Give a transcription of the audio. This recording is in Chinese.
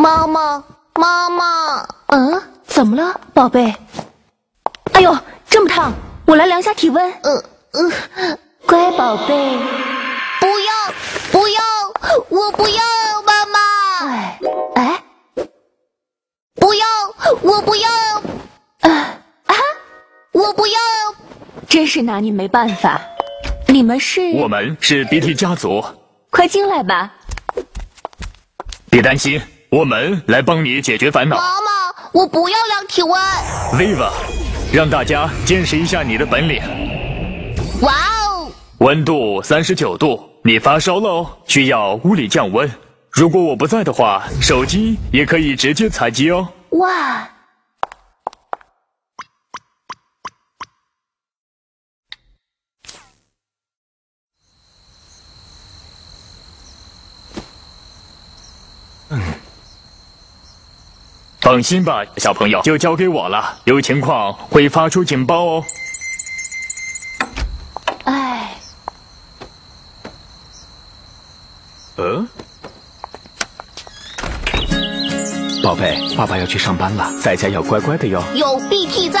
妈妈，妈妈，嗯，怎么了，宝贝？哎呦，这么烫，我来量下体温。呃呃，乖宝贝，不要，不要，我不要，妈妈，哎哎，不要，我不要，啊啊！我不要，真是拿你没办法。你们是？我们是 BT 家族，快进来吧。别担心，我们来帮你解决烦恼。妈妈，我不要量体温。Viva，让大家见识一下你的本领。哇哦，温度三十九度，你发烧了哦，需要物理降温。如果我不在的话，手机也可以直接采集哦。哇，放心吧，小朋友，就交给我了。有情况会发出警报哦。哎，嗯，宝贝，爸爸要去上班了，在家要乖乖的哟。有 BT 在，